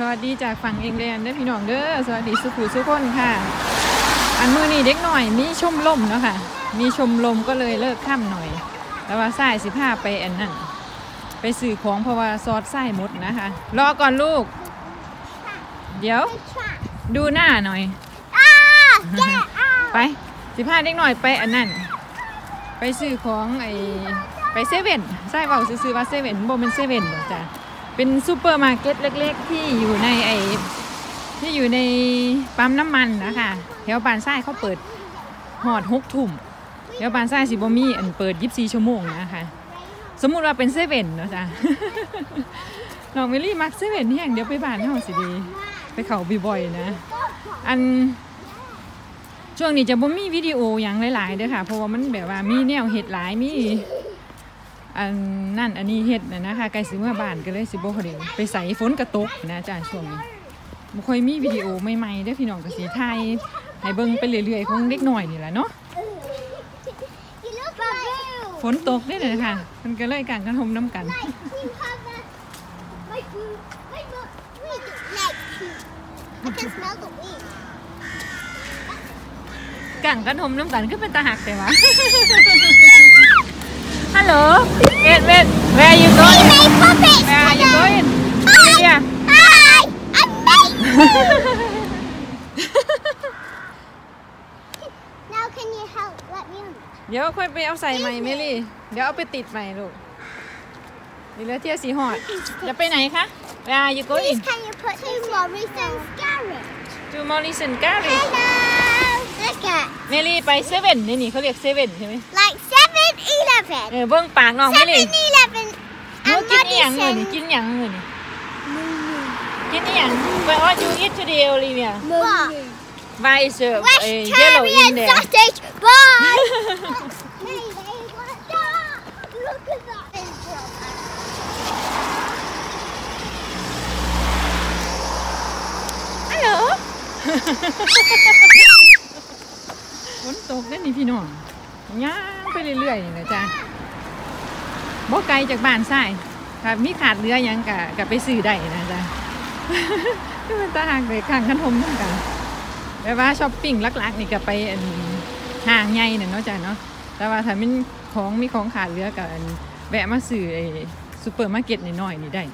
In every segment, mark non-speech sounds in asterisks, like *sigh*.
สวัสดีจากฝั่งเองแลนด์เด้อพี่น้องเด้อสวัสดีสุขุสุขคนค่ะ อันมือนี่เด็กหน่อยมีชมลมเนาะค่ะ มีชมลมก็เลยเลิกค่ำหน่อย แต่ว่าสายสิผ้าไปอันนั้นไปสื่อของเพราะว่าซอสไส้หมดนะคะ รอก่อนลูก เดี๋ยว ดูหน้าหน่อย ไปสิผ้าเด็กหน่อยไปอันนั้นไปซื้อของไอไปเซเว่นใช่เปล่าซื่อๆว่าเซเว่นบ่เป็นเซเว่นหรอกจ้ะ เป็นซูเปอร์มาร์เก็ตเล็ก ๆ ที่อยู่ในไอที่อยู่ในปั๊มน้ำมันนะคะแถวบานซ้เขาเปิดหอดหกทุ่มแถวบานซ้สิบมีอันเปิดยีิบสี่ชั่วโมงนะคะสมมุติว่าเป็นเซเว่นเนาะจ้ะน้องเมลี่มักเซเว่นแห้งเดียวไปบ้านเฮาสิดี ไปเขาบ่อยๆนะ อันช่วงนี้จะบ่มีวิดีโออย่างหลายๆเด้อค่ะ เพราะว่ามันแบบว่ามีแนวเฮ็ดหลายมี อันนั่นอันนี้เห็ดนะนะคะไกลสิเมื่อบ้านก็เลยสิบ่ค่อยได้ไปใส่ฝนกระตกนะจ้าช่วงนี้บ่ค่อยมีวิดีโอใหม่ๆเด้อพี่น้องก็สิถ่ายให้เบิ่งไปเรื่อยๆของเด็กน้อยนี่แหละเนาะฝนตกเด้อนะคะมันก็เลยกางกันห่มน้ำกันกางกันห่มน้ำกันก็เป็นตาหักแต่ว่า ฮัลโหลเวทเวท where are you going my puppet where are you going yeah Hi I'm mate Now can you help let me on เดี๋ยวค่อยไปเอาใส่ใหม่เมลี่ เดี๋ยวเอาไปติดใหม่ลูกนี่แล้วเที่ยวสีหอด จะไปไหนคะ Where are you going Please can you put two Morrison's garage to Morrison Garage Hello Look at เมลี่ไปเซเว่นนี่นี่เขาเรียกเซเว่นใช่ไหม like 7เออเบิ้งปากน้องเมลี่7 Eleven หนู and กินอีหยังเงิน Madison กินอีหยังเงินกินอีหยัง What what you eat today Olivia What? Why is uh, uh, yellow in Vegetarian there sausage. Bye. Hey, hey, what the? Look at that. ฮัลโหลฝนตกได้อนี่พี่น้อง ย่างไปเรื่อยๆนี่นะจ๊ะบ่ไกลจากบ้านใช่ถ้ามีขาดเหลือยังกะกะไปซื้อได้นะจ๊ะก็เป็นตาหากเลยข้างคันทมทั้งกันแต่ว่าช้อปปิ้งลักๆนี่ก็ไปอันห้างใหญ่น่ะเนาะจ้ะเนาะแต่ว่าถ้ามันของมีของขาดเหลือกับอันแวะมาซื้อไอ้ซูเปอร์มาร์เก็ตน้อยๆนี่ได้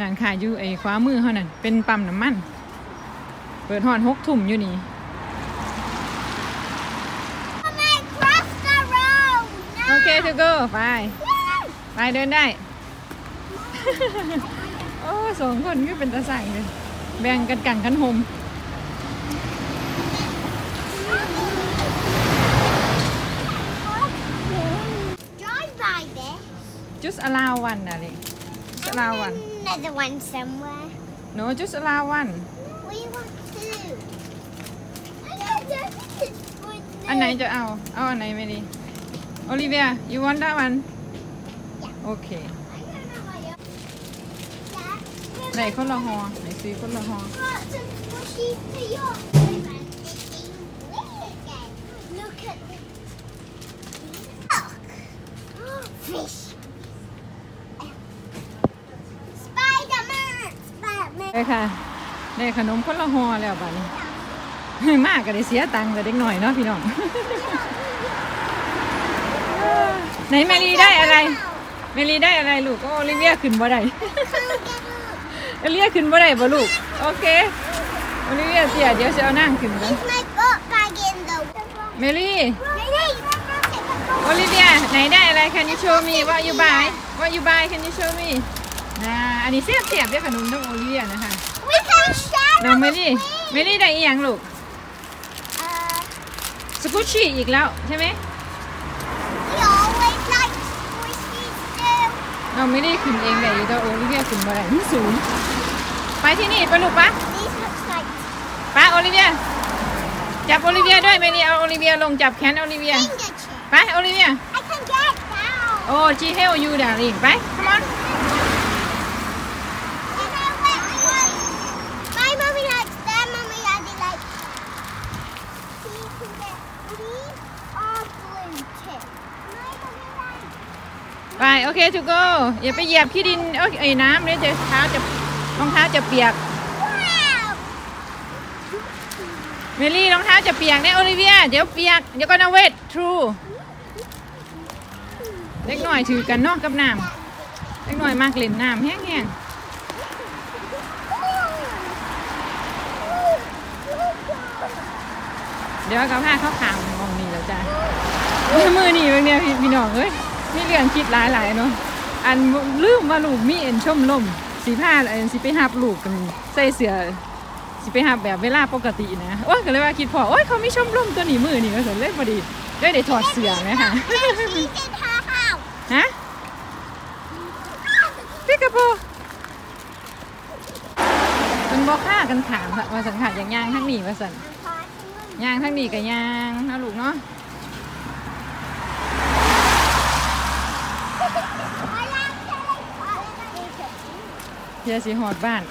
งานขายอยู่ไอ้ขวามือเขานั่นเป็นปั๊มน้ำมัน เปิดหอนหกทุ่มอยู่นี่ Come on, cross the road. โอเคทูโก้ไป ไปเดินได้ โอ้สองคนก็เป็นตาใส่เลย แบ่งกันกันกันหม Drive by this. just allow one อะไร just allow one Another one somewhere. no just allow one We want two. อันไหนจะเอา เอาอันไหนไม่ดี Olivia you want that one โอเคไหนคนละหอไหนซื้อคนละหอ Look at this. Look. Fish. Spider-Man. Spider-Man. ได้ค่ะได้ขนมคนละหอแล้วบัดนี้มากก็ได้เสียตังค์แต่เด็กหน่อยเนาะพี่น้อง ไหนแมรีได้อะไร เมลีได้อะไรลูกโอ้ลิเวียขึ้นบ่ได้โอลิเวียขึ้นบ่ได้บ่ลูก โอเค โอลิเวียเสียเดี๋ยวจะเอานั่งขึ้นกัน Leave my book bag in the เมลี่ Maybe. โอลิเวียไหนได้อะไร Can you show me what you buy what you buy Can you show me นะอันนี้เสียบเสียบด้วยขนมน้องโอลิเวียนะคะ We can share น้องเมลี่เมลี่ได้อีหยังลูก Uh, สกุชชี่อีกแล้วใช่ไหม น้องเมลี่ขึ้นเองได้อยู่แต่โอลิเวียขึ้นบ่ได้มันสูงไปที่นี่ไปลูกปะ These looks like ปะโอลิเวียจับโอลิเวียด้วยเมลี่เอาโอลิเวียลงจับแขนโอลิเวีย finger chips. ไปโอลิเวีย I can get down. โอ้ she help you darling ไป come on ไปโอเค to go อย่าไปเหยียบที่ดินเอ้ยไอ้น้ำเดี๋ยจะเท้าจะรองเท้าจะเปียกเมลี่รองเท้าจะเปียกเนี่ยโอลิเวียเดี๋ยวเปียกเดี๋ยวก็นาเวททรูเล็กหน่อยถือกันนาะกับน้ำเล็กหน่อยมากเล่นน้ำแห้งๆเดี๋ยวก็พาเข้าขางมองนี่แล้วจ้ะมือนี่เบางเนี่ยพี่พี่น้องเอ้ย มีเรื่องคิดหลายๆเนาะอันลืมว่าลูกมีเอ็นชมลมสีผ้าอันสิไปหับลูกกันใส่เสื้อสิไปหาแบบเวลาปกตินะโอ้ยก็เลยว่าคิดพอโอ้ยเขามีชมรมตัวหนีมือนี่ก็สนเล่นพอดีได้ได้ถอดเสื้อไหมคะ She's in her house. ฮะพี่กระโปมันบอกฆ่ากันขามค่ะว่าสันขาดอย่างย่างทั้งนี้ว่าสันย่างทั้งนี้กับย่างนะลูกเนาะ I like telling เฮียสีหอดบ้าน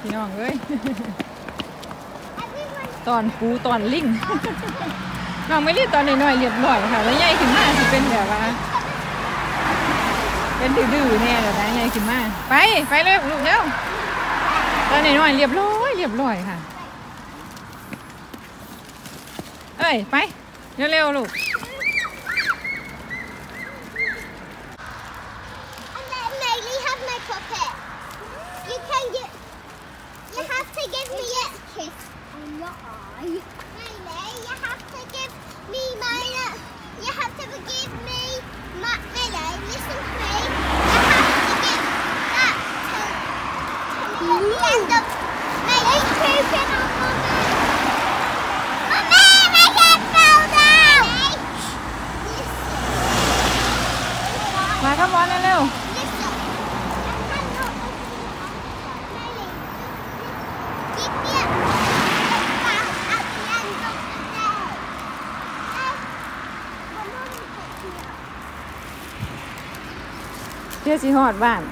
พี่น้องเอ้ย Everyone ตอนปูตอนลิงน้องไม่รีบตอนน้อยๆเรียบร้อยค่ะ แล้วใหญ่ขึ้นมาสิเป็นแบบว่า เป็นดื้อๆแน่เลยนะใหญ่ขึ้นมา ไปไปเร็วลูกเร็วตอนน้อยๆเรียบร้อยเรียบร้อยค่ะ เอ้ยไปเร็วๆลูก give me a kiss on your eye. Really? You have to give me my... You have to forgive me my... Really? Listen to me. You have to give that to, to me at the end of... Maybe pooping on my Mummy, my head fell down! Mày không bỏ ๆเฮียสีหอดบ้าน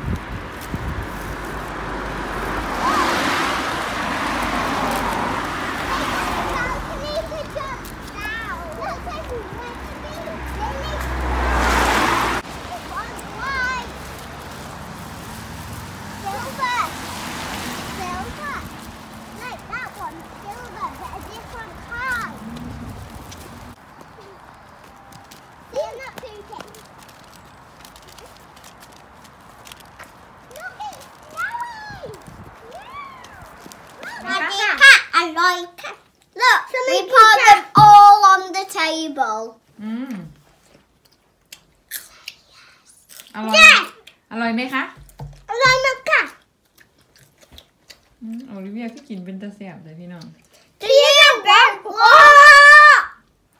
Now can we pick up now? Look, there's one thing. Lily. One white. Silver. Silver. Like that one, silver, but a different kind. See, I'm not pooping. Look, it's snowing. Like Like that. cat, I like cat. Look, we put them all on the table. อืมอร่อย Yes. อร่อยไหมคะ I like my cat. อืมโอลิเวียก็กินเป็นตะแสบเลยพี่น้อง Do you want what?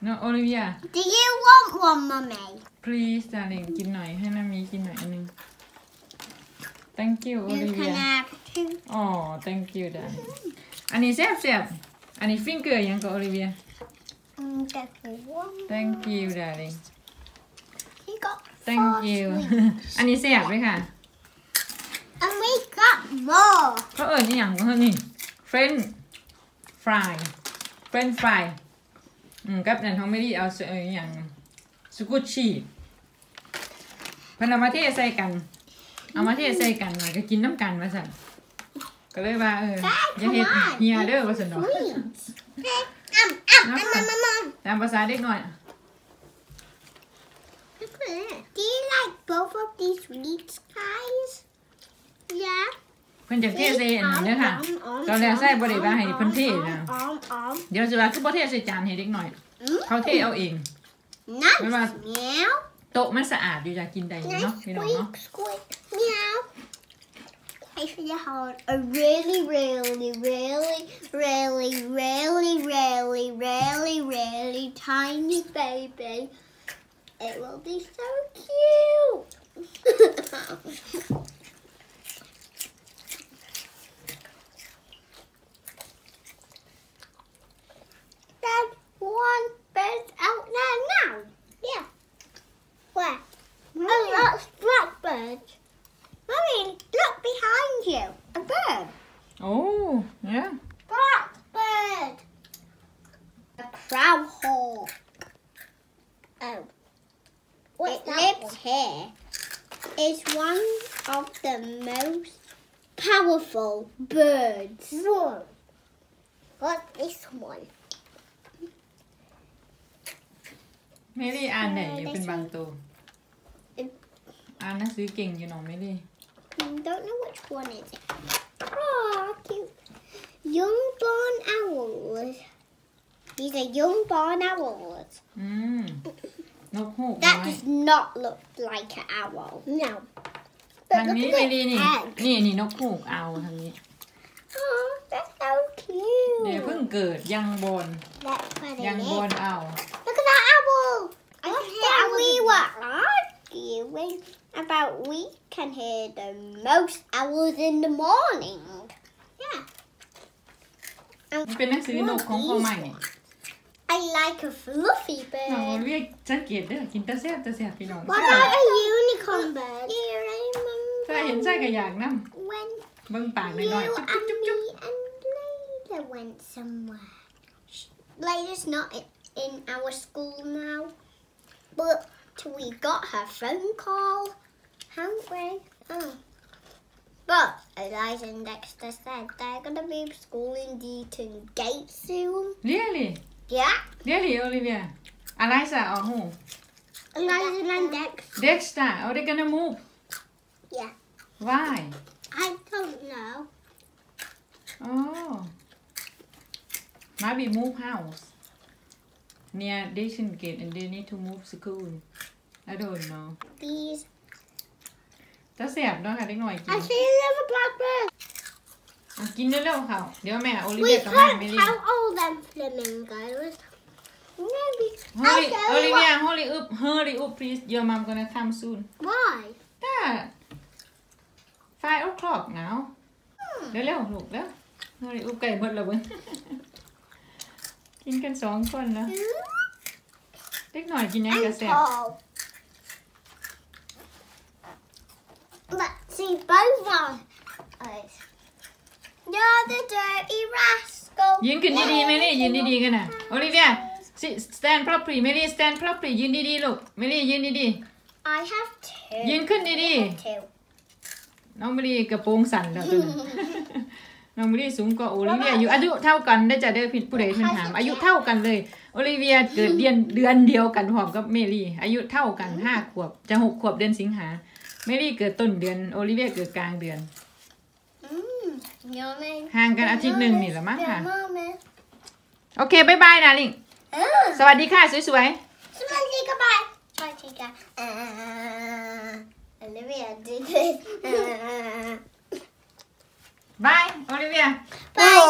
เนาะโอลิเวีย Do you want one, mummy? please darling กินหน่อยให้นามีกินหน่อยอันหนึง thank you โอลิเวีย You can have two. อ๋อ thank you darling อันนี้แซ่บแซ่บอันนี้ finger ยังกับโอลิเวีย Mm, just one. thank you darling You got thank four you sweets. อันนี้แซ่บไหมค่ะ And we got more. เขาเอิญนี่อย่างเขานี่ French fry French fry อืมกับนั่นเขาไม่ได้เอาเอออย่างสกุชชี่เพันเอามาเทใส่กัน เอามาเทใส่กันหน่อยก็กินน้ำกันมาสั่น ก็เลยว่าเอออย่าเฮ็ดเฮียเด้อว่าสั่นดอก Sweets. um, um, um, um, um, um. ตามภาษาเด็กหน่อย Look at it. Do you like both of these sweets, guys? Yeah. เพิ่นจะเทใส่อันนั้นเด้อค่ะ ตอนแรกใส่บ่ได้ว่าให้เพิ่นเทนะ Um, um, เดี๋ยวสิว่าคือบ่เทใส่จานให้เด็กหน่อย um. เขาเทเอาเอง Nice. Bye bye. Meow. โต๊ะมันสะอาดอยู่จะกินได้อยู่ Nice เนาะพี่น้องเนาะ squeak, squeak. Meow. I you hold a really, really, really, really, really, really, really, really tiny baby. It will be so cute. *laughs* There's one bird out there now. Yeah. Where? Oh, that's blackbird. Mummy, look behind you. A bird. โอ้เนี่ย Blackbird. A crow hawk. Oh. it lives here. It's one of the most powerful birds. Whoa. What's this one? เมลี่อ่านไหนอยู่ Don't know which one is it. Oh, cute. Young barn owls. These are young barn owls. อืม*laughs* นกฮูก That น้อย does not look like an owl. No. ทางนี้เมลี่นี่ นี่นี่นกฮูกเอาทางนี้ Oh, that's so เดี๋ยว cute. เพิ่งเกิดยังบน That's what ยัง it บ is. นเอา Look at that owl. I can hear we were arguing about we can hear the most owls in the morning. Yeah. มันเป็นหนังสือนกของพ่อใหม่ I like a fluffy น้อง bird. เรียกสังเกตเด้อกินตาแซ่บตาแซ่บพี่น้อง What about a unicorn bird? Do you remember ถ้าเห็นไส้ก็อยากนํ when เบิ่งปากห you น่อยๆจุ๊บจุ๊บ and จุ๊บจุ๊บ me and Layla went somewhere? Sh- Layla's not i- in our school now, but we got her phone call, haven't we? Oh. But Eliza and Dexter said they're gonna be schooling Deaton Gate soon. เรียลี่ Yeah. เรียลี่โอลิเวียอะไรซะอ๋อฮู Eliza and Dexter. Dexter are they gonna move Yeah. why I don't know. oh maybe move house near Dixon Gate and they need to move school I don't know These. ตาแซ่บเนาะค่ะเด็กหน่อยกิน I see another blackbird. อะกินเร็วๆค่ะ เดี๋ยวแม่โอลิเวี We ยกับแม่ can't ไม่รี count all them flamingos. Maybe. ฮอล I'll ลี่ show โอลิ you เวีย what- ฮอลลี่อึบ hurry up please your mom gonna come soon Why? Dad five o'clock now เร็วๆลูกแล้วฮอลลี่อึบไก่เบิดแล้วเว้ยกินกันสองคนแล้วเด็กหน่อยกินยังกระ And แซ่บ Let's see both of us. You're the dirty rascal. ยืนขึ้นดีๆเมลี่ยืนดีๆกันนะโอลิเวีย sit stand properly เมลี่ stand properly ยืนดีๆลูกเมลี่ยืนดี I have two. ๆยืนขึ้นดี Two. ๆน้องเมลี่กระโปรงสั้นแล้วตัวนี้น้องเมลี่สูงกว่าโอลิเวียอยู่อายุเท่ากันได้จะได้ผิดผู้ใดเพิ่นถาม อายุเท่ากันเลยโอลิเวียเกิดเดือนเดือนเดียวกันพร้อมกับเมลี่ อายุเท่ากันห้าขวบจะหกขวบเดือนสิงหา เมลี่เกิดต้นเดือนโอลิเวียเกิดกลางเดือน Mmm. Yummy. ห่างกันอาทิตย์หนึ่งนี่แหละมั้งค่ะ Yummy. โอเคบายบายนะลิง Ah. สวัสดีค่ะสวย Somebody goodbye. Try to go. Uh, Olivia did this. Uh, ๆบายโอลิเวีย bye.